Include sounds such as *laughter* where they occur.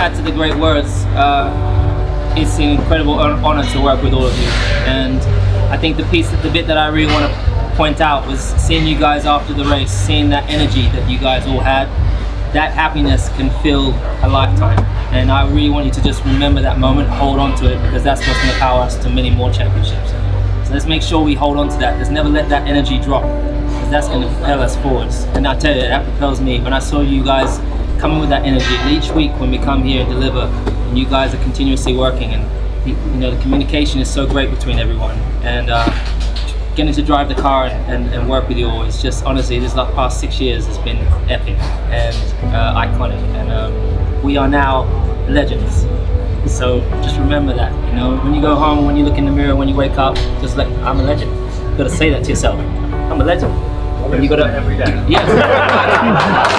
add to the great words, uh, it's an incredible honor to work with all of you. And I think the piece, the bit that I really want to point out was seeing you guys after the race, seeing that energy that you guys all had. That happiness can fill a lifetime. And I really want you to just remember that moment, hold on to it, because that's what's going to power us to many more championships. So let's make sure we hold on to that. Let's never let that energy drop, because that's going to propel us forwards. And I tell you, that propels me. When I saw you guys coming with that energy, and each week when we come here and deliver, and you guys are continuously working, and you know the communication is so great between everyone, and uh, getting to drive the car and, and, and, work with you all is just honestly this like past six years has been epic and uh, iconic, and um, we are now legends. So just remember that, you know, when you go home, when you look in the mirror, when you wake up, just like I'm a legend. You gotta say that to yourself. I'm a legend. And you gotta every day. Yeah. *laughs*